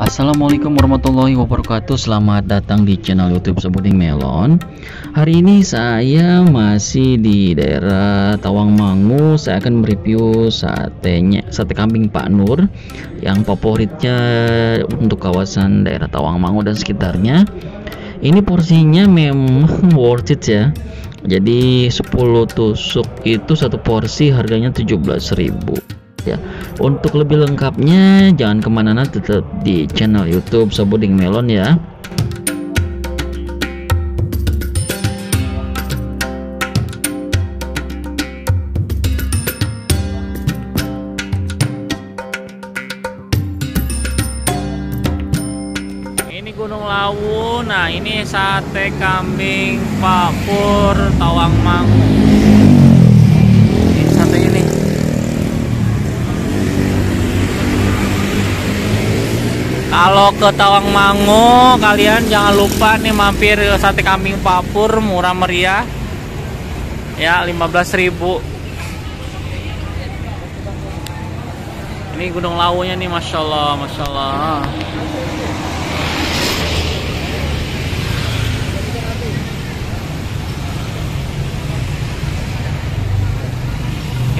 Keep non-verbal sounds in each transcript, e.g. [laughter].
Assalamualaikum warahmatullahi wabarakatuh. Selamat datang di channel youtube Sebuding Melon. Hari ini saya masih di daerah Tawangmangu Saya akan mereview satenya Sate kambing Pak Nur Yang favoritnya untuk kawasan daerah Tawangmangu dan sekitarnya. Ini porsinya memang worth it ya. Jadi 10 tusuk itu satu porsi harganya 17.000 ya. Untuk lebih lengkapnya jangan ke mana-mana tetap di channel YouTube Sobuding Melon ya. Ini Gunung Lawu nah ini sate kambing Pak Pur Tawangmangu Kalau ke Tawangmangu kalian jangan lupa nih mampir sate kambing papur murah meriah. Ya, 15.000. Ini Gunung Lawunya nih Masya Allah, Masya Allah.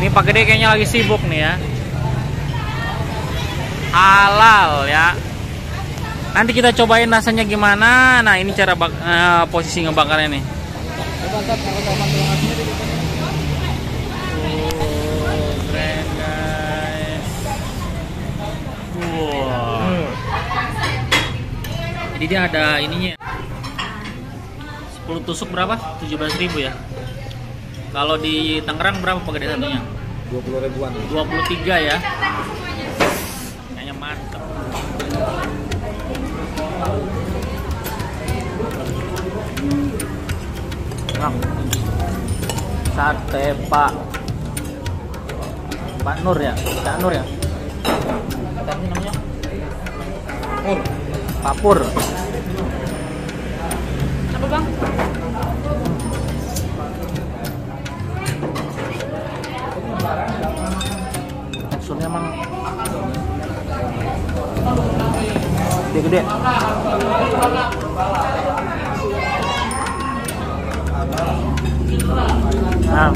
Ini Pak Gede kayaknya lagi sibuk nih ya. Halal ya nanti kita cobain rasanya gimana nah ini cara bak uh, posisi ngebakarnya nih oh, keren guys wow. jadi dia ada ininya 10 tusuk berapa? 17.000 ya kalau di Tangerang berapa gede satunya? 20 ribuan 23 ya sate Pak Pak Nur ya, Pak Nur ya. Namanya? Pur. Apa bang? Teksturnya emang gede-gede. Nah.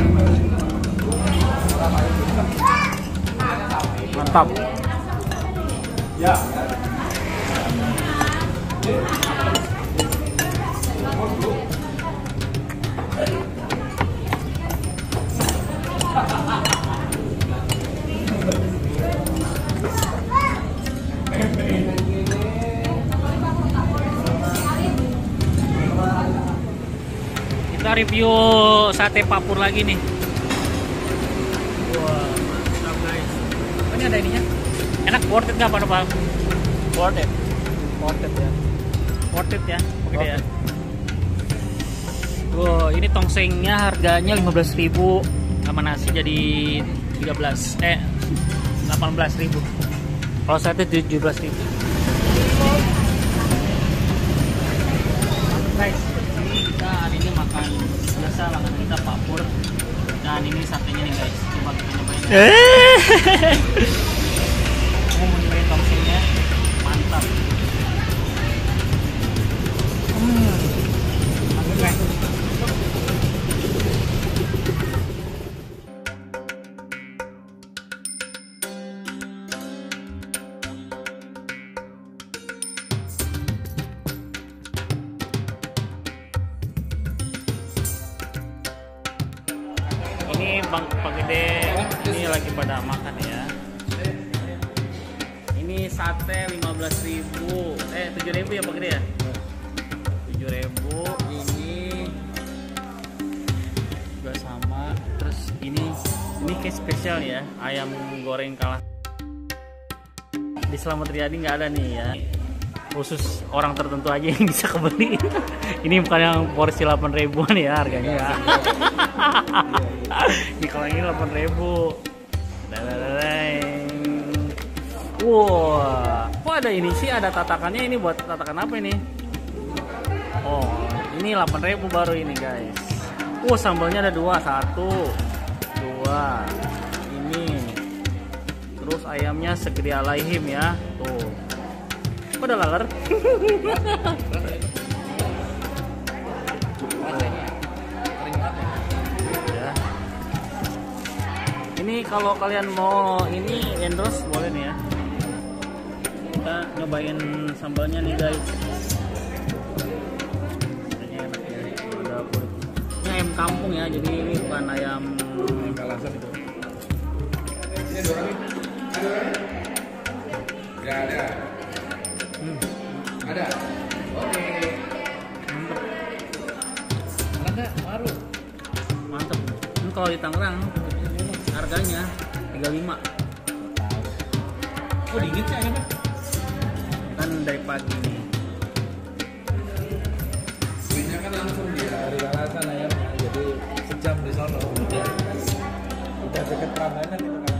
Mantap. Ya. Kita review sate papur lagi nih. Wah mantap guys. Oh, ini ada ininya? Enak worth it nggak pak pak worth it. Worth it ya. Worth it ya oke ya. Wow, ini tongsengnya harganya 15.000 sama nasi jadi 13 eh 18.000 kalau sate 17.000 guys makan biasa makan kita papur dan ini satenya nih guys. Coba kita nyobain [laughs] ini bang Pak Gede ini lagi pada makan ya. Ini sate 15.000 eh 7.000 ya Pak Gede ya? 7.000 ini juga sama. Terus ini ini case spesial ya ayam goreng kalah. Di Selamat Riyadi nggak ada nih ya khusus orang tertentu aja yang [laughs] bisa kebeli ini bukan yang porsi 8 ribuan ya harganya ya [laughs] ini kalau ini 8 ribu wow. kok ada ini sih? Ada tatakannya ini buat tatakan apa ini? Oh, ini 8000 baru ini guys. Wow, sambalnya ada dua, satu, dua. Ini. Terus ayamnya segede alaihim ya. Tuh. Kok udah laler? ya. [laughs] Ini kalau kalian mau ini endorse boleh nih ya. Kita nyobain sambalnya nih guys. Enak ya. Ini ayam kampung ya, jadi ini bukan ayam Kalasan itu. Ini. Ada Ada. Oke. mantep, Ada baru. mantep. Ini kalau di Tangerang harganya 35 Oh dingin sih ayamnya. kan dari pagi nih. Kuenya kan langsung dia dari Kalasan ayamnya. Jadi sejam di sana. Udah. Udah deket Prambanan itu kan.